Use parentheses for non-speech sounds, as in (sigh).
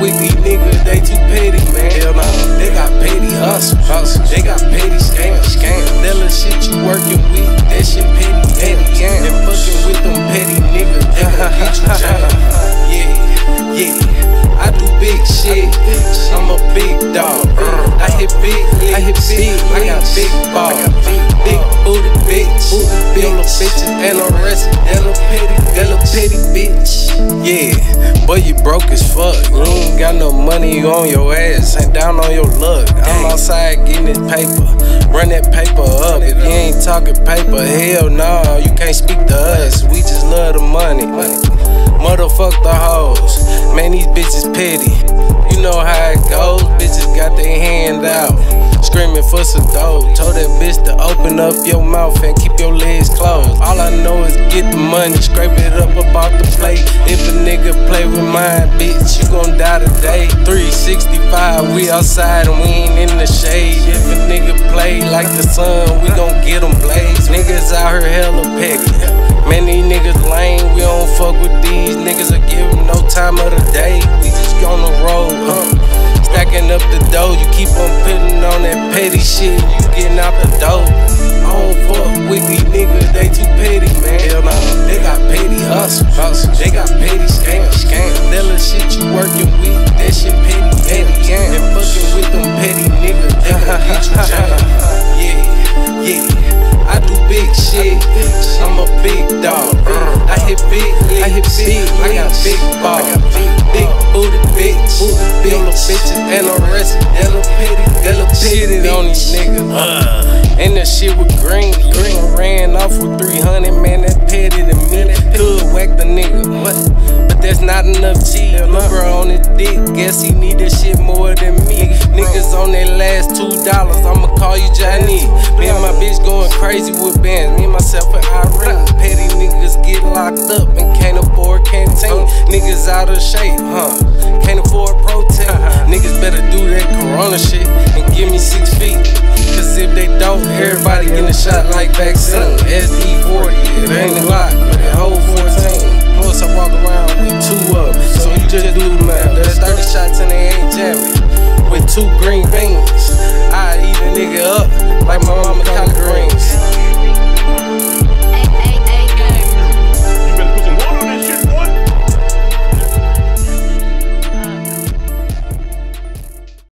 with these niggas, they too petty, man. Working with, that shit petty, petty, yeah. And fucking with them petty niggas, they gon' get you jammed. (laughs) Yeah, yeah. I do big shit, I'm a big dog. I hit big, I hit big, I got big balls. Big booty bitch, big bitches and the rest, that little petty, that little petty bitch. Yeah, but you broke as fuck. You ain't got no money, you on your ass, and down on your luck. I'm outside getting this paper, run that paper up. If you ain't talking paper, hell no, you can't speak to us. We just love the money. Motherfuck the hoes, man, these bitches petty. You know how it goes, bitches got their hand out. Screaming for some dough. Told that bitch to open up your mouth and keep your legs closed. All I know is get the money, scrape it up about the plate. If a nigga play with mine, bitch, die today. 365, we outside and we ain't in the shade. If a nigga play like the sun, we gon' get them blazed. Niggas out here hella petty. Man, these niggas lame, we don't fuck with these niggas. I give them no time of the day. We just on the road, huh? Stacking up the dough, you keep on putting on that petty shit, shit you working with, that shit petty, petty, yeah. And fucking with them petty niggas, they gon' get you (laughs) jammed. Yeah, yeah. I do big shit, I'm a big dog. Uh. I hit big, I hit big, I got big balls. Big booty bitch, big little bitches and the rest, that little petty, that little petty on these niggas. Uh, and the shit with green, green ran off with 300, man, that petty to me. Could whack the nigga, what? But that's not enough cheese. Lil' bro on his dick, guess he need this shit more than me. Niggas on their last two dollars, I'ma call you Johnny. Me and my bitch going crazy with bands, me and myself and Irene. Petty niggas get locked up Niggas out of shape, huh? Can't afford protein. Uh-huh. Niggas better do that corona shit and give me six feet. Cause if they don't, everybody getting a shot like vaccine. SD 40, it ain't a lot, but it hold 14. Plus, I walk around with two of them. So you just do the math. There's 30 shots and they ain't jamming. With two green beans.